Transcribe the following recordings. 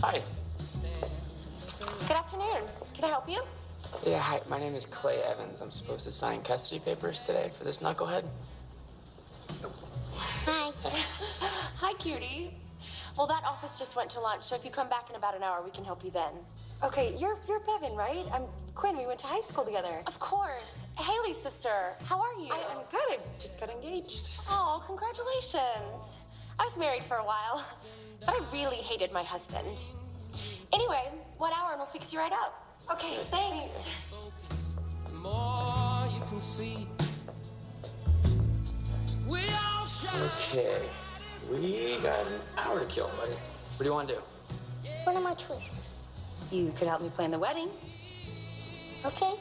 Hi. Good afternoon. Can I help you? Yeah, hi. My name is Clay Evans. I'm supposed to sign custody papers today for this knucklehead. Hi. Hi, cutie. Well, that office just went to lunch, so if you come back in about an hour, we can help you then. Okay, you're you're Bevin, right? I'm Quinn. We went to high school together. Of course. Haley's sister. How are you? I, I'm good. I just got engaged. Oh, congratulations. I was married for a while, but I really hated my husband. Anyway, one hour and we'll fix you right up. Okay, thanks. The more you can see. We all shine. Okay. We got an hour to kill, buddy. What do you want to do? What are my choices? You could help me plan the wedding. Okay.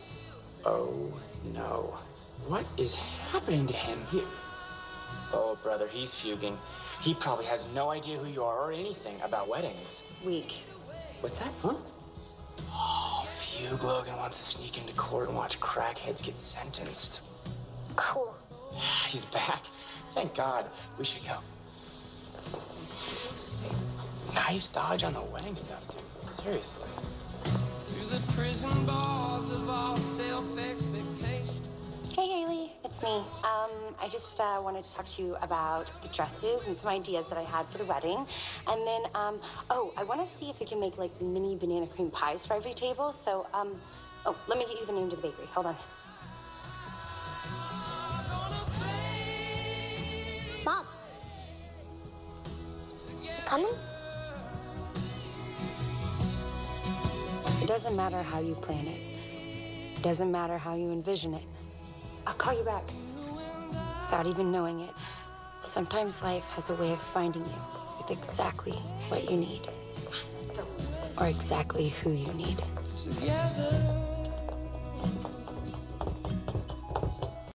Oh, no. What is happening to him here? Oh, brother, he's fuguing. He probably has no idea who you are or anything about weddings. Week. What's that, huh? Oh, Fugue Logan wants to sneak into court and watch crackheads get sentenced. Cool. Yeah, He's back. Thank God. We should go. Nice dodge on the wedding stuff, dude. Seriously. Through the prison bars Um, I just uh, wanted to talk to you about the dresses and some ideas that I had for the wedding. And then, um, oh, I want to see if we can make like mini banana cream pies for every table. So, um, oh, let me get you the name to the bakery. Hold on. Mom. You coming? It doesn't matter how you plan it. It doesn't matter how you envision it. I'll call you back. Without even knowing it. Sometimes life has a way of finding you with exactly what you need. On. Or exactly who you need. Together.